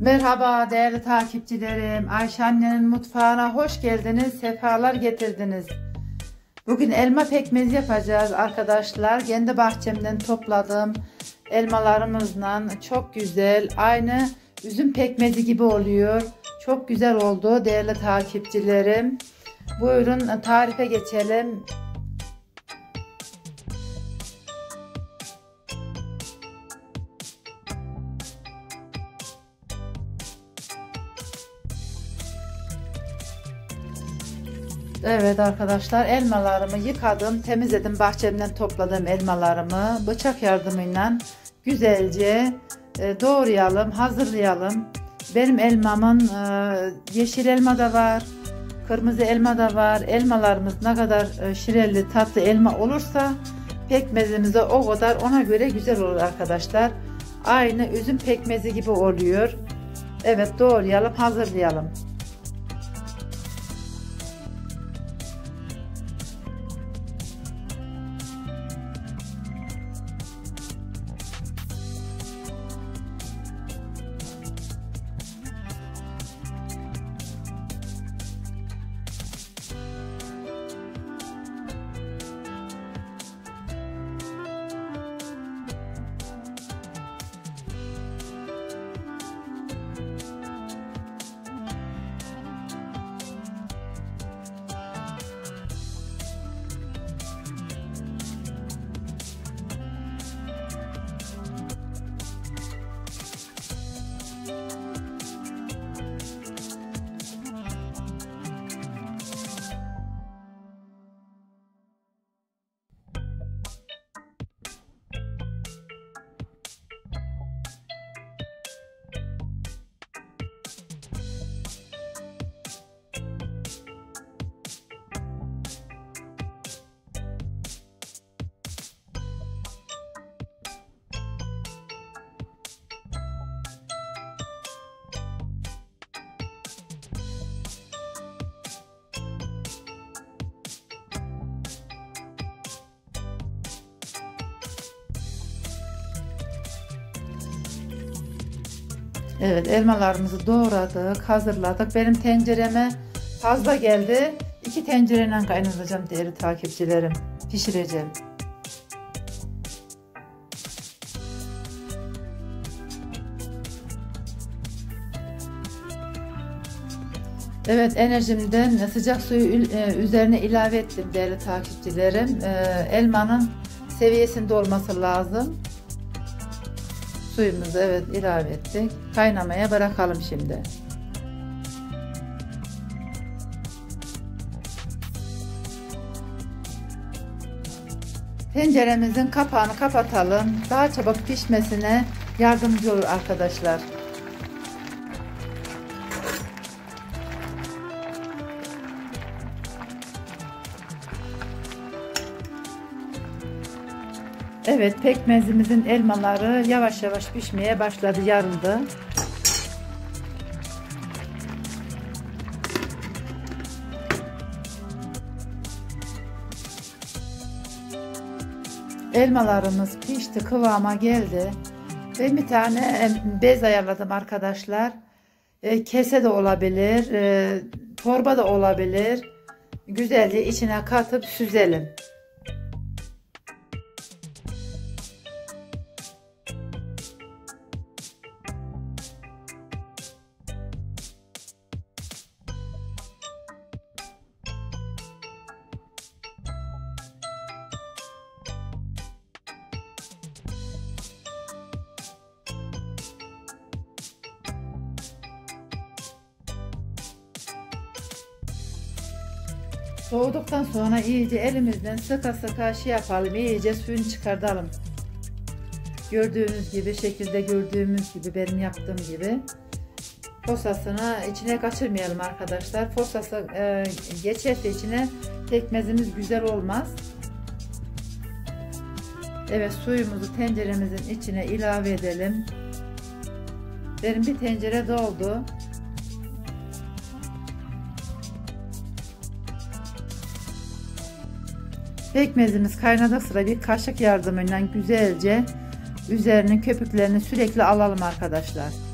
Merhaba değerli takipçilerim. Ayşe annenin mutfağına hoş geldiniz. Sefalar getirdiniz. Bugün elma pekmezi yapacağız arkadaşlar. Kendi bahçemden topladım. Elmalarımızla çok güzel. Aynı üzüm pekmezi gibi oluyor. Çok güzel oldu değerli takipçilerim. Buyurun tarife geçelim. Evet arkadaşlar elmalarımı yıkadım, temizledim. Bahçemden topladığım elmalarımı bıçak yardımıyla güzelce e, doğrayalım, hazırlayalım. Benim elmamın e, yeşil elma da var, kırmızı elma da var. Elmalarımız ne kadar e, şirelli, tatlı elma olursa pekmezimiz o kadar ona göre güzel olur arkadaşlar. Aynı üzüm pekmezi gibi oluyor. Evet doğrayalım, hazırlayalım. Evet elmalarımızı doğradık, hazırladık. Benim tencereme fazla geldi. İki tencereyle kaynatacağım değerli takipçilerim. Pişireceğim. Evet enerjimden sıcak suyu e, üzerine ilave ettim değerli takipçilerim. E, elmanın seviyesinde olması lazım. Suyumuzu evet ilave ettik. Kaynamaya bırakalım şimdi. Tenceremizin kapağını kapatalım. Daha çabuk pişmesine yardımcı olur arkadaşlar. Evet pekmezimizin elmaları yavaş yavaş pişmeye başladı yarıldı. Elmalarımız pişti kıvama geldi. Ben bir tane bez ayarladım arkadaşlar. E, kese de olabilir, e, torba da olabilir. Güzelce içine katıp süzelim. Soğuduktan sonra iyice elimizden sıka sıka şey yapalım. iyice suyunu çıkartalım. Gördüğünüz gibi şekilde gördüğümüz gibi benim yaptığım gibi posasını içine kaçırmayalım arkadaşlar. Posası e, geçerse içine pekmezimiz güzel olmaz. Evet suyumuzu tenceremizin içine ilave edelim. Benim bir tencere doldu. Pekmezimiz kaynadığı sıra bir kaşık yardımıyla güzelce üzerinin köpüklerini sürekli alalım arkadaşlar.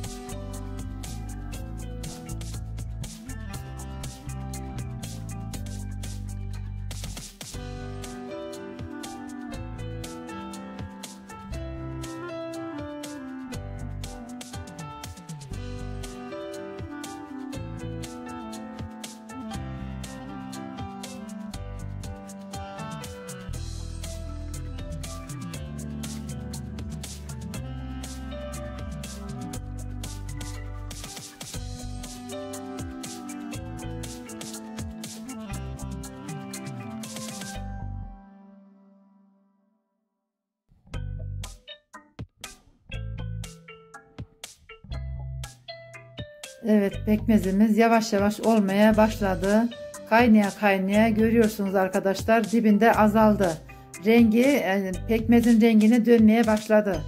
Evet pekmezimiz yavaş yavaş olmaya başladı. Kaynaya kaynaya görüyorsunuz arkadaşlar dibinde azaldı. Rengi yani pekmezin rengine dönmeye başladı.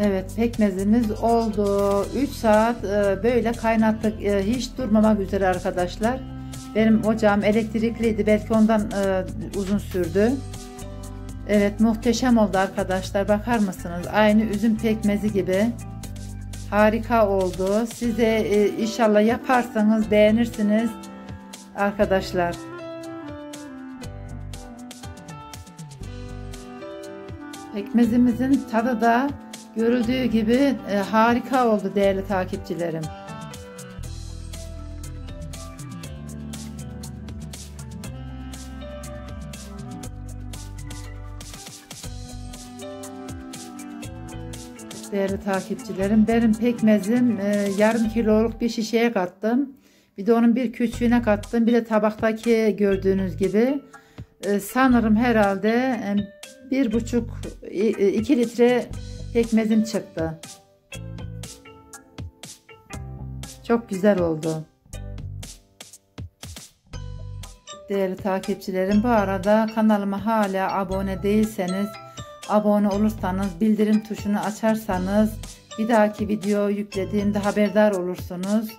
Evet pekmezimiz oldu. 3 saat e, böyle kaynattık. E, hiç durmamak üzere arkadaşlar. Benim ocağım elektrikliydi. Belki ondan e, uzun sürdü. Evet muhteşem oldu arkadaşlar. Bakar mısınız? Aynı üzüm pekmezi gibi. Harika oldu. Size inşallah yaparsanız beğenirsiniz arkadaşlar. Pekmezimizin tadı da Görüldüğü gibi e, harika oldu değerli takipçilerim. Değerli takipçilerim benim pekmezim e, yarım kiloluk bir şişeye kattım. Bir de onun bir küçüğüne kattım. Bir de tabaktaki gördüğünüz gibi e, sanırım herhalde e, bir buçuk iki litre pekmezim çıktı. Çok güzel oldu. Değerli takipçilerim bu arada kanalıma hala abone değilseniz abone olursanız bildirim tuşunu açarsanız bir dahaki video yüklediğimde haberdar olursunuz.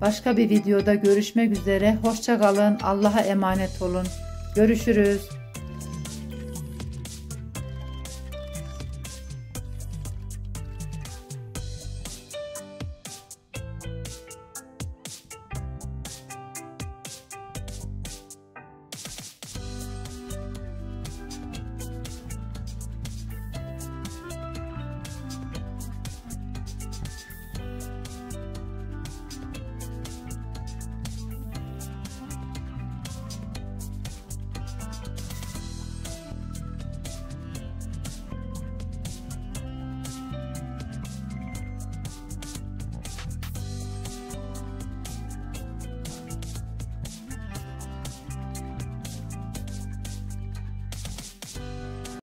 Başka bir videoda görüşmek üzere. Hoşçakalın. Allah'a emanet olun. Görüşürüz.